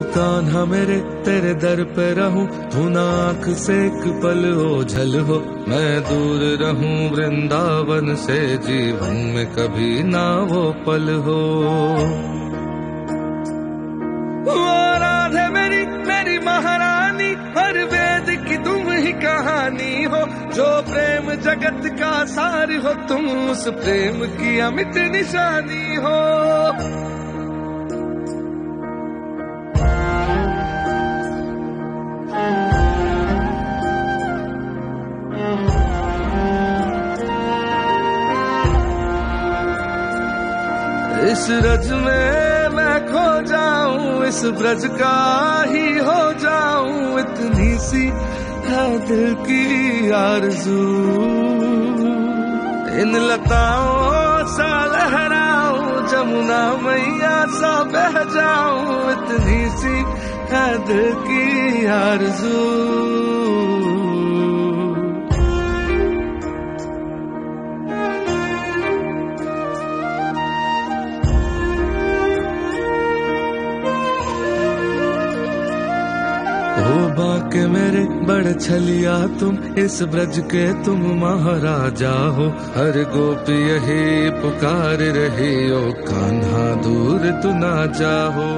कान्हा मेरे, तेरे दर पे रहूँ। तू नाक से एक पल हो, झल हो। मैं दूर रहूँ, वृंदावन से जीवन में कभी ना वो पल हो। राधे मेरी मेरी महारानी, हर वेद की तुम ही कहानी हो। जो प्रेम जगत का सार हो, तुम उस प्रेम की अमित निशानी हो। इस रज में मैं खो जाऊँ, इस ब्रज का ही हो जाऊँ, इतनी सी है दिल की आरज़ू। इन लताओं सा लहराऊं, जमुना मैया सा बह जाऊँ, इतनी सी है दिल की आरज़ू। हो बाके मेरे बड़ छलिया, तुम इस ब्रज के तुम महाराजा हो। हर गोपी यही पुकार रही हो, कान्हा दूर तू ना जाहो।